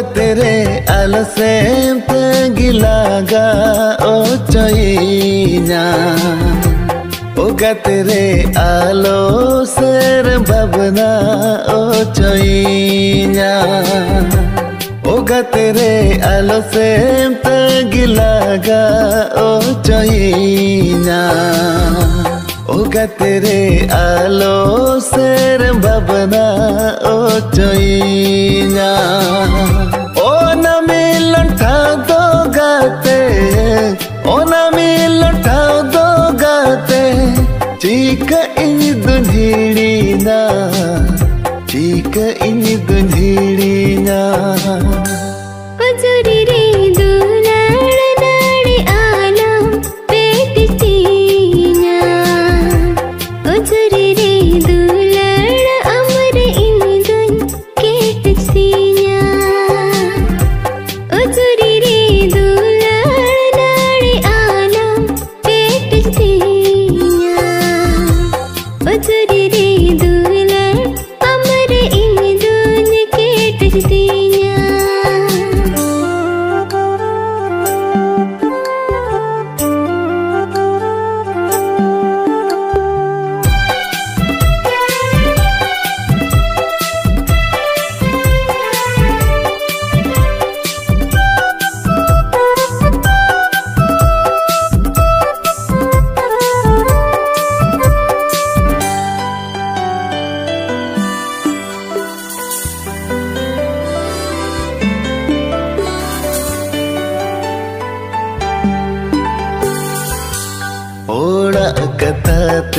Oga tere alasem gilaga ochoinya Oga tere alo ser babna ochoinya Oga tere alasem gilaga ochoinya Oga tere alo ser मिलन था दो गाते चीक इन दुन्हीड़ी ना चीक इन दुन्हीड़ी ना हजुरी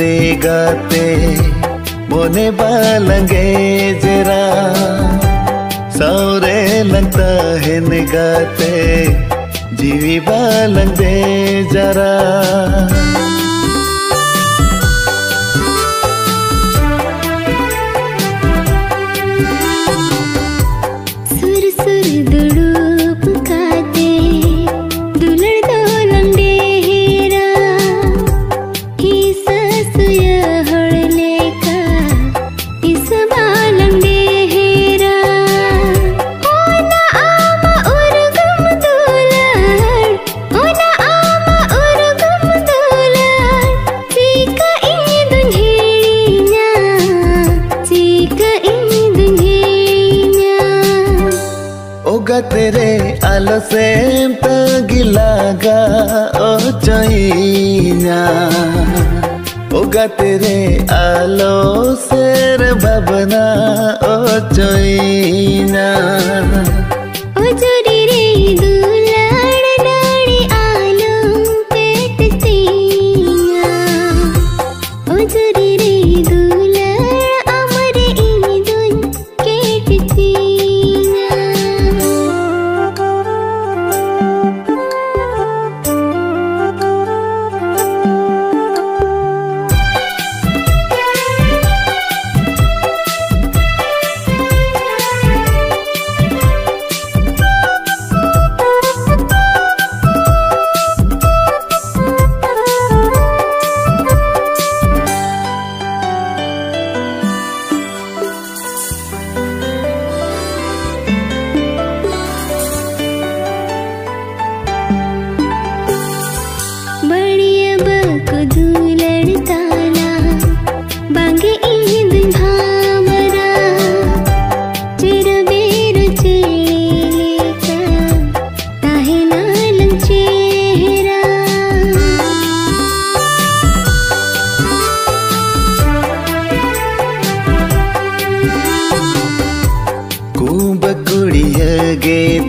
कथाते गाते मोने बालंगे जरा। सौरे लगता है निगाते जीवी बालंगे जरा। ओगा तेरे आलो से गिलागा ओ चैना। ओगा तेरे आलो सेर बबना ओ चैना।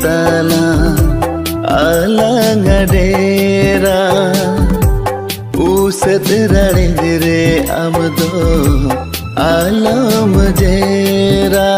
तना अलंगडेरा ऊसत अब अमदो आलम जेरा।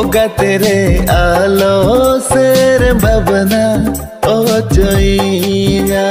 होगा तेरे आलो से बबना ओ चैया